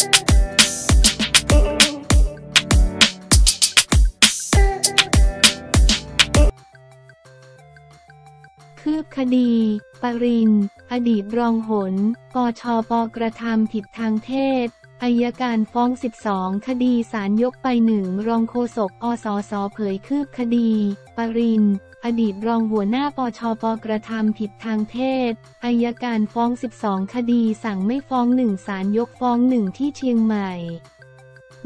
คืบคดี ปริน อดีตรองหนปชปกระทำผิดทางเพศอายการฟ้อง 12 คดีสารยกไปหนึ่งรองโฆษกอสสเผยคืบคดี ปริน อดีตรองหัวหน้าปชปกระทำผิดทางเพศ อายการฟ้อง 12 คดีสั่งไม่ฟ้องหนึ่งสารยกฟ้องหนึ่งที่เชียงใหม่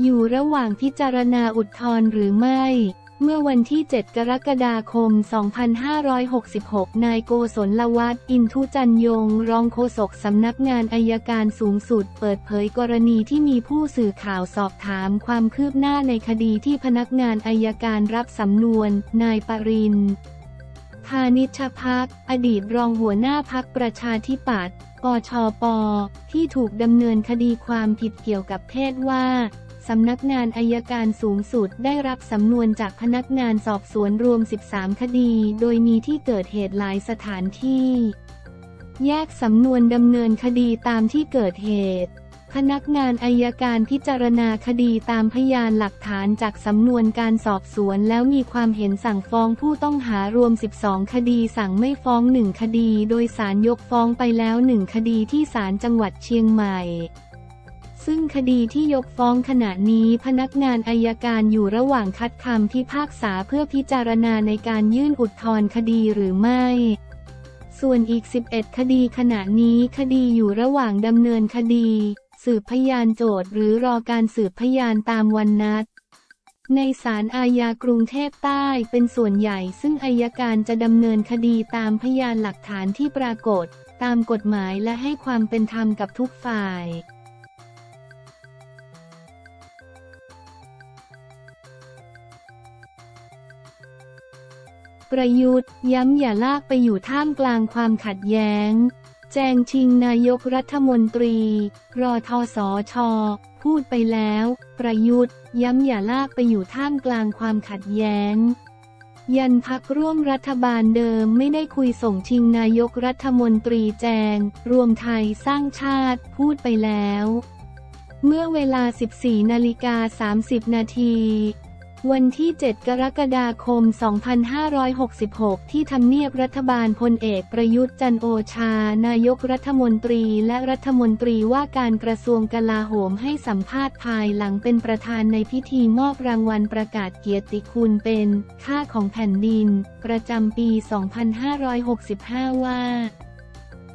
อยู่ระหว่างพิจารณาอุทธรณ์หรือไม่ เมื่อวันที่ 7 กรกฎาคม 2566 นายโกศลวัฒน์อินทุจันยง รองโฆษกสำนักงานอายการสูงสุด เปิดเผยกรณีที่มีผู้สื่อข่าวสอบถามความคืบหน้าในคดีที่พนักงานอายการรับสำนวน นายปรินพานิชพัก อดีตรองหัวหน้าพักประชาธิปัตย์ ปชป ที่ถูกดำเนินคดีความผิดเกี่ยวกับเพศว่า สำนักงานอายการสูงสุดได้รับสำนวนจากพนักงานสอบสวนรวม 13 คดี โดยมีที่เกิดเหตุหลายสถานที่ แยกสำนวนดำเนินคดีตามที่เกิดเหตุ พนักงานอายการพิจารณาคดีตามพยานหลักฐานจากสำนวนการสอบสวนแล้วมีความเห็นสั่งฟ้องผู้ต้องหารวม 12 คดีสั่งไม่ฟ้องหนึ่งคดี โดยสารยกฟ้องไปแล้วหนึ่งคดีที่ศาลจังหวัดเชียงใหม่ ซึ่งคดีที่ยกฟ้องขณะนี้พนักงานอายการอยู่ระหว่างคัดคำพิพากษาเพื่อพิจารณาในการยื่นอุทธรณ์คดีหรือไม่ ส่วนอีก 11 คดีขณะนี้คดีอยู่ระหว่างดำเนินคดี สืบพยานโจทย์หรือรอการสืบพยานตามวันนัด ในศาลอาญากรุงเทพใต้เป็นส่วนใหญ่ซึ่งอายการจะดำเนินคดีตามพยานหลักฐานที่ปรากฏ ตามกฎหมายและให้ความเป็นธรรมกับทุกฝ่าย ประยุทธ์ ย้ำอย่าลากไปอยู่ท่ามกลางความขัดแย้ง แจงชิงนายกรัฐมนตรี รอทอสอชอพูดไปแล้ว ประยุทธ์ ย้ำอย่าลากไปอยู่ท่ามกลางความขัดแย้ง ยันพักร่วมรัฐบาลเดิมไม่ได้คุยส่งชิงนายกรัฐมนตรีแจง รวมไทยสร้างชาติพูดไปแล้ว เมื่อเวลา 14 นาฬิกา 30 นาที วันที่ 7 กรกฎาคม 2566 ที่ทำเนียบรัฐบาลพลเอกประยุทธ์จันโอชา นายกรัฐมนตรีและรัฐมนตรีว่าการกระทรวงกลาโหมให้สัมภาษณ์ภายหลังเป็นประธานในพิธีมอบรางวัลประกาศเกียรติคุณเป็น ค่าของแผ่นดิน ประจำปี 2565 ว่า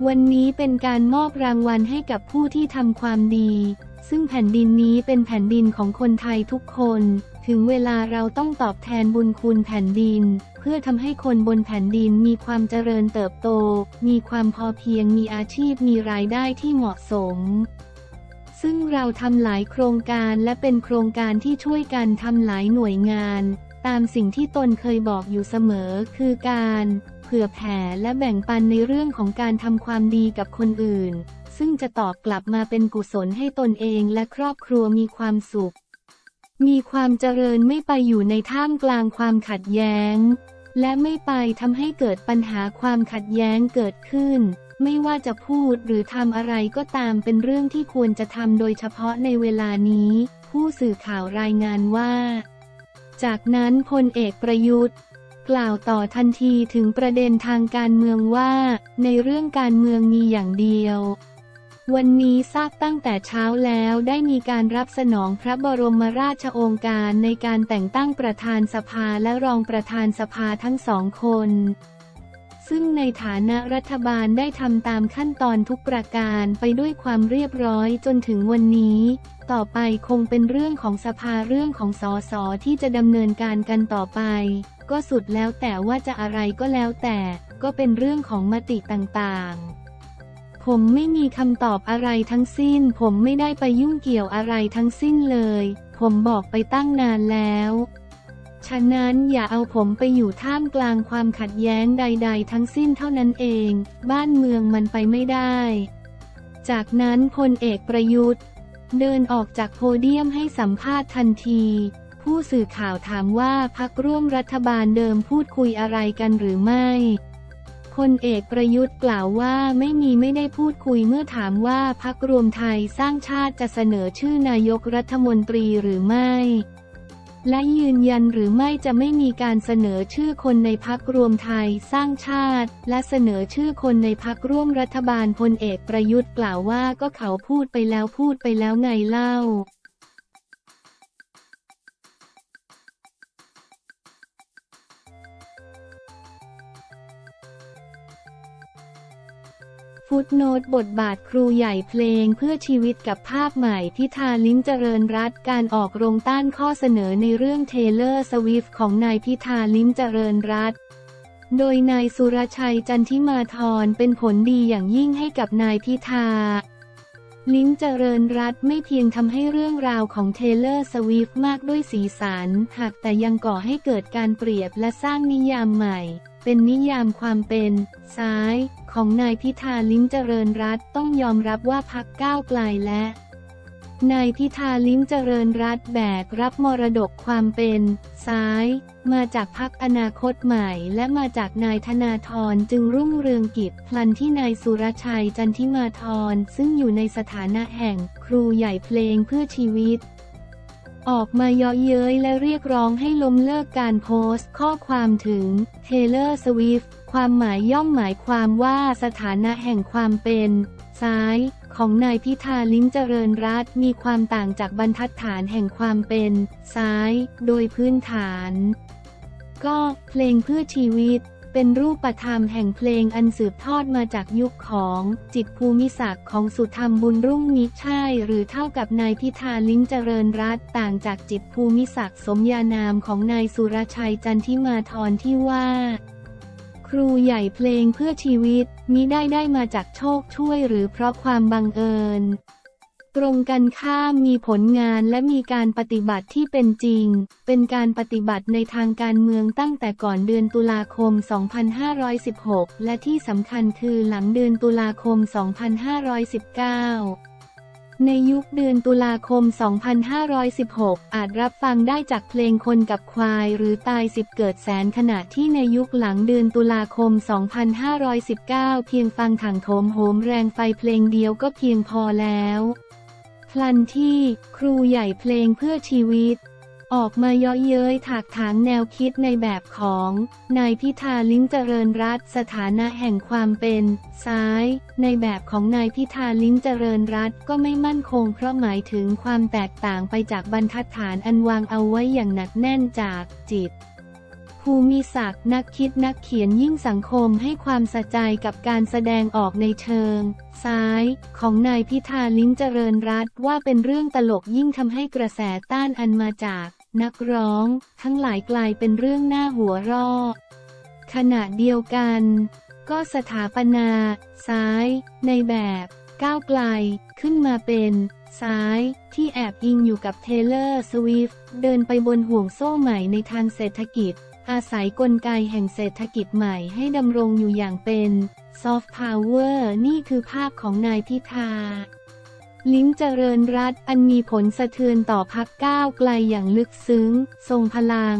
วันนี้เป็นการมอบรางวัลให้กับผู้ที่ทำความดีซึ่งแผ่นดินนี้เป็นแผ่นดินของคนไทยทุกคน ถึงเวลาเราต้องตอบแทนบุญคุณแผ่นดิน เพื่อทำให้คนบนแผ่นดินมีความเจริญเติบโต มีความพอเพียงมีอาชีพมีรายได้ที่เหมาะสม ซึ่งเราทำหลายโครงการและเป็นโครงการที่ช่วยกันทำหลายหน่วยงาน ตามสิ่งที่ตนเคยบอกอยู่เสมอคือการเผื่อแผ่และแบ่งปันในเรื่องของการทำความดีกับคนอื่น ซึ่งจะตอบกลับมาเป็นกุศลให้ตนเองและครอบครัวมีความสุข มีความเจริญไม่ไปอยู่ในท่ามกลางความขัดแย้ง และไม่ไปทำให้เกิดปัญหาความขัดแย้งเกิดขึ้น ไม่ว่าจะพูดหรือทำอะไรก็ตามเป็นเรื่องที่ควรจะทำโดยเฉพาะในเวลานี้ ผู้สื่อข่าวรายงานว่า จากนั้นพลเอกประยุทธ์กล่าวต่อทันทีถึงประเด็นทางการเมืองว่า ในเรื่องการเมืองมีอย่างเดียว วันนี้ทราบตั้งแต่เช้าแล้วได้มีการรับสนองพระบรมราชโองการในการแต่งตั้งประธานสภาและรองประธานสภาทั้งสองคน ซึ่งในฐานะรัฐบาลได้ทำตามขั้นตอนทุกประการไปด้วยความเรียบร้อยจนถึงวันนี้ ต่อไปคงเป็นเรื่องของสภาเรื่องของสสที่จะดำเนินการกันต่อไป ก็สุดแล้วแต่ว่าจะอะไรก็แล้วแต่ ก็เป็นเรื่องของมติต่างๆ ผมไม่มีคำตอบอะไรทั้งสิ้น ผมไม่ได้ไปยุ่งเกี่ยวอะไรทั้งสิ้นเลย ผมบอกไปตั้งนานแล้วฉะนั้นอย่าเอาผมไปอยู่ท่ามกลางความขัดแย้งใด ๆ ทั้งสิ้นเท่านั้นเอง บ้านเมืองมันไปไม่ได้ จากนั้นพลเอกประยุทธ์ เดินออกจากโพเดียมให้สัมภาษณ์ทันที ผู้สื่อข่าวถามว่าพักร่วมรัฐบาลเดิมพูดคุยอะไรกันหรือไม่ พลเอกประยุทธ์กล่าวว่าไม่มีไม่ได้พูดคุยเมื่อถามว่าพักรวมไทยสร้างชาติจะเสนอชื่อนายกรัฐมนตรีหรือไม่ และยืนยันหรือไม่จะไม่มีการเสนอชื่อคนในพักรวมไทยสร้างชาติ และเสนอชื่อคนในพักร่วมรัฐบาลพลเอกประยุทธ์กล่าวว่าก็เขาพูดไปแล้วพูดไปแล้วไงเล่า footnote บทบาทครูใหญ่เพลงเพื่อชีวิตกับภาพใหม่พิธาลิ้มเจริญรัตน์การออกโรงต้านข้อเสนอในเรื่องเทย์เลอร์สวิฟต์ของนายพิธาลิ้มเจริญรัตน์โดยนายสุรชัยจันทิมาธรเป็นผลดีอย่างยิ่งให้กับนายพิธา ลิ้มเจริญรัตน์ไม่เพียงทำให้เรื่องราวของเทย์เลอร์สวิฟต์มากด้วยสีสันหากแต่ยังก่อให้เกิดการเปรียบและสร้างนิยามใหม่ เป็นนิยามความเป็นซ้ายของนายพิธาลิ้มเจริญรัตต้องยอมรับว่าพักก้าวไกลและนายพิธาลิ้มเจริญรัตแบกรับมรดกความเป็นซ้าย มาจากพักอนาคตใหม่และมาจากนายธนาธรจึงรุ่งเรืองกิจพลันที่นายสุรชัยจันทิมาธรซึ่งอยู่ในสถานะแห่งครูใหญ่เพลงเพื่อชีวิต ออกมาเยาะเย้ยและเรียกร้องให้ล้มเลิกการโพสต์ ข้อความถึง Taylor Swift ความหมายย่อมหมายความว่าสถานะแห่งความเป็นซ้ายของนายพิธาลิ้มเจริญรัตมีความต่างจากบรรทัดฐานแห่งความเป็นซ้าย โดยพื้นฐาน ก็เพลงเพื่อชีวิต เป็นรูปธรรมแห่งเพลงอันสืบทอดมาจากยุคของจิตภูมิศักดิ์ของสุธรรมบุญรุ่งมิใช่ หรือเท่ากับนายพิธาลิ้มเจริญรัตต่างจากจิตภูมิศักดิ์สมญานามของนายสุรชัยจันทิมาธรที่ว่า ครูใหญ่เพลงเพื่อชีวิตมิได้ได้มาจากโชคช่วยหรือเพราะความบังเอิญ ตรงกันข้ามมีผลงานและมีการปฏิบัติที่เป็นจริง เป็นการปฏิบัติในทางการเมืองตั้งแต่ก่อนเดือนตุลาคม 2516 และที่สำคัญคือหลังเดือนตุลาคม 2519ในยุคเดือนตุลาคม 2516 อาจรับฟังได้จากเพลงคนกับควายหรือตายสิบเกิดแสนขณะที่ในยุคหลังเดือนตุลาคม 2519 เพียงฟังถังโถมโหมแรงไฟเพลงเดียวก็เพียงพอแล้ว พลันที่ครูใหญ่เพลงเพื่อชีวิต ออกมาเยาะเย้ยถากถางแนวคิดในแบบของนายพิธาลิ้มเจริญรัตสถานะแห่งความเป็นซ้าย ในแบบของนายพิธาลิ้มเจริญรัตก็ไม่มั่นคงเพราะหมายถึงความแตกต่างไปจากบรรทัดฐานอันวางเอาไว้อย่างหนักแน่นจากจิต ภูมิศักดิ์นักคิดนักเขียนยิ่งสังคมให้ความสะใจกับการแสดงออกในเชิง ซ้าย ของนายพิธาลิ้มเจริญรัตว่าเป็นเรื่องตลกยิ่งทำให้กระแสต้านอันมาจาก นักร้อง ทั้งหลายกลายเป็นเรื่องหน้าหัวรอขณะเดียวกัน ก็สถาปนา ซ้าย ในแบบก้าวไกล ขึ้นมาเป็น ซ้ายที่แอบอิงอยู่กับเทย์เลอร์สวิฟต์เดินไปบนห่วงโซ่ใหม่ในทางเศรษฐกิจ อาศัยกลไกแห่งเศรษฐกิจใหม่ให้ดำรงอยู่อย่างเป็นซอฟต์พาวเวอร์นี่คือภาพของนายพิธา ลิ้มเจริญรัตน์อันมีผลสะเทือนต่อพรรคก้าวไกลอย่างลึกซึ้ง ทรงพลัง